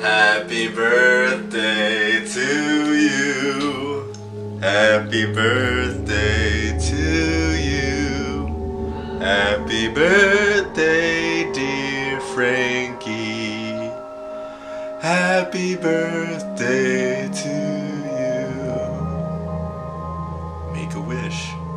Happy birthday to you. Happy birthday to you. Happy birthday, dear Frankie. Happy birthday to you. Make a wish.